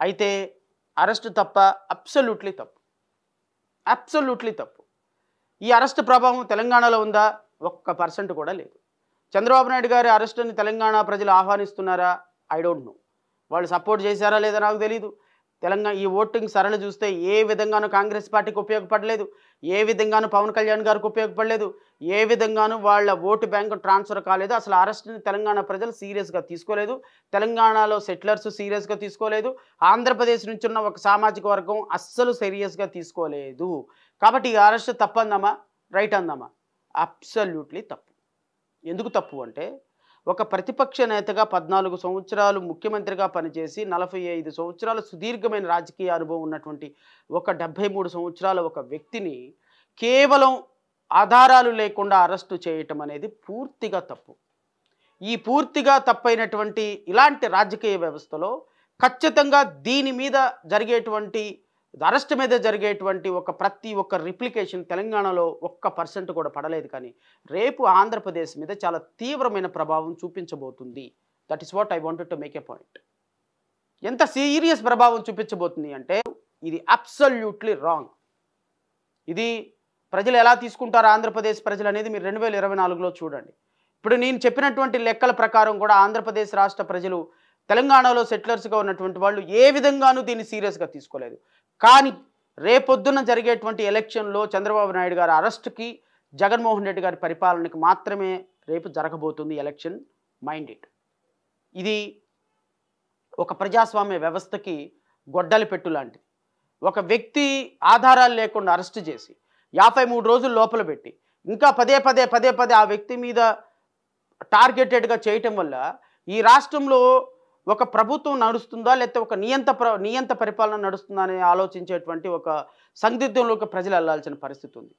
అయితే అరెస్ట్ తప్ప అబ్సల్యూట్లీ తప్పు. అబ్సల్యూట్లీ తప్పు. ఈ అరెస్ట్ ప్రభావం తెలంగాణలో ఉందా? ఒక్క పర్సెంట్ కూడా లేదు. చంద్రబాబు నాయుడు గారి అరెస్టుని తెలంగాణ ప్రజలు ఆహ్వానిస్తున్నారా? I don't know. వాళ్ళు సపోర్ట్ చేశారా లేదా నాకు తెలీదు. తెలంగాణ ఈ ఓటింగ్ సరళ చూస్తే ఏ విధంగానూ కాంగ్రెస్ పార్టీకి ఉపయోగపడలేదు ఏ విధంగానూ పవన్ కళ్యాణ్ గారికి ఉపయోగపడలేదు ఏ విధంగానూ వాళ్ళ ఓటు బ్యాంకు ట్రాన్స్ఫర్ కాలేదు. అసలు అరెస్ట్ని తెలంగాణ ప్రజలు సీరియస్గా తీసుకోలేదు తెలంగాణలో సెటిలర్స్ సీరియస్గా తీసుకోలేదు ఆంధ్రప్రదేశ్ నుంచి ఉన్న ఒక సామాజిక వర్గం అస్సలు సీరియస్గా తీసుకోలేదు. కాబట్టి ఈ అరెస్ట్ తప్పందామా? రైట్ అందామా? అబ్సల్యూట్లీ తప్పు. ఎందుకు తప్పు అంటే ఒక ప్రతిపక్ష నేతగా పద్నాలుగు సంవత్సరాలు ముఖ్యమంత్రిగా పనిచేసి నలభై ఐదు సంవత్సరాల సుదీర్ఘమైన రాజకీయ అనుభవం ఉన్నటువంటి ఒక డెబ్భై మూడు సంవత్సరాల ఒక వ్యక్తిని కేవలం ఆధారాలు లేకుండా అరెస్టు చేయటం అనేది పూర్తిగా తప్పు. ఈ పూర్తిగా తప్పైనటువంటి ఇలాంటి రాజకీయ వ్యవస్థలో ఖచ్చితంగా దీని మీద జరిగేటువంటి అరెస్ట్ మీద జరిగేటువంటి ఒక ప్రతి ఒక్క రిప్లికేషన్ తెలంగాణలో ఒక్క పర్సెంట్ కూడా పడలేదు కానీ రేపు ఆంధ్రప్రదేశ్ మీద చాలా తీవ్రమైన ప్రభావం చూపించబోతుంది. That is what I wanted to make a point ఎంత సీరియస్ ప్రభావం చూపించబోతుంది అంటే ఇది అబ్సల్యూట్లీ రాంగ్ ఇది ప్రజలు ఎలా తీసుకుంటారు ఆంధ్రప్రదేశ్ ప్రజలు అనేది మీరు రెండు వేల ఇరవై నాలుగులో చూడండి. ఇప్పుడు నేను చెప్పినటువంటి లెక్కల ప్రకారం కూడా ఆంధ్రప్రదేశ్ రాష్ట్ర ప్రజలు తెలంగాణలో సెటిలర్స్గా ఉన్నటువంటి వాళ్ళు ఏ విధంగానూ దీన్ని సీరియస్గా తీసుకోలేదు. కానీ రేపొద్దున జరిగేటువంటి ఎలక్షన్లో చంద్రబాబు నాయుడు గారి అరెస్ట్కి జగన్మోహన్ రెడ్డి గారి పరిపాలనకి మాత్రమే రేపు జరగబోతుంది ఎలక్షన్ మైండ్ ఇది ఒక ప్రజాస్వామ్య వ్యవస్థకి గొడ్డలి పెట్టు లాంటిది. ఒక వ్యక్తి ఆధారాలు లేకుండా అరెస్ట్ చేసి యాభై మూడు రోజులు లోపల పెట్టి ఇంకా పదే పదే పదే పదే ఆ వ్యక్తి మీద టార్గెటెడ్గా చేయటం వల్ల ఈ రాష్ట్రంలో ఒక ప్రభుత్వం నడుస్తుందా లేకపోతే ఒక నియంత ప్ర నియంత పరిపాలన నడుస్తుందా అని ఆలోచించేటువంటి ఒక సందిగ్ధంలోకి ప్రజలు వెళ్ళాల్సిన పరిస్థితి ఉంది.